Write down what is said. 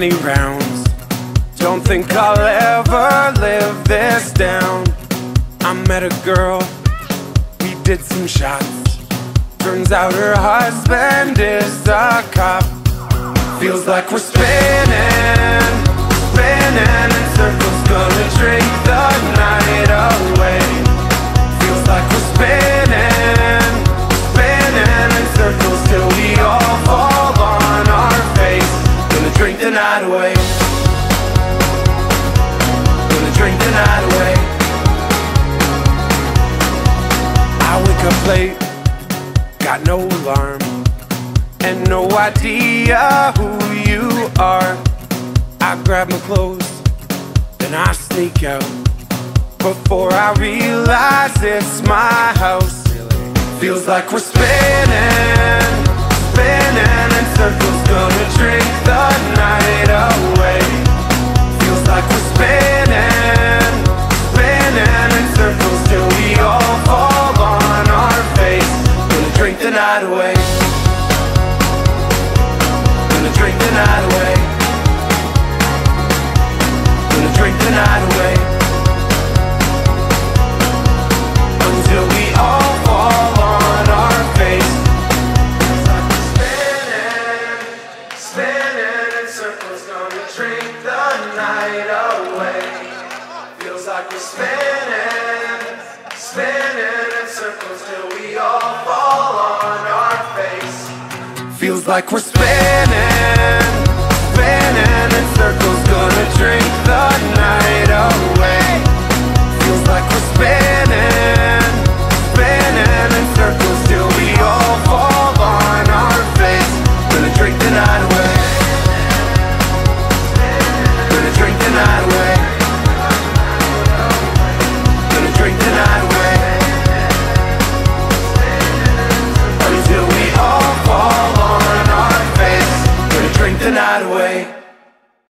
many rounds. Don't think I'll ever live this down. I met a girl, we did some shots. Turns out her husband is a cop. Feels like we're spinning, spinning drink the night away. Gonna drink the night away. I wake up late, got no alarm, and no idea who you are. I grab my clothes, then I sneak out. Before I realize it's my house, feels like we're spinning, spinning in circles. Gonna night away. Gonna drink the night away. Gonna drink the night away. Until we all fall on our face. Spinning, spinning in circles. Gonna drink the night away. Feels like we're spinning, spinning in circles till we all fall. Like we're spinning, spinning in circles. Gonna drink.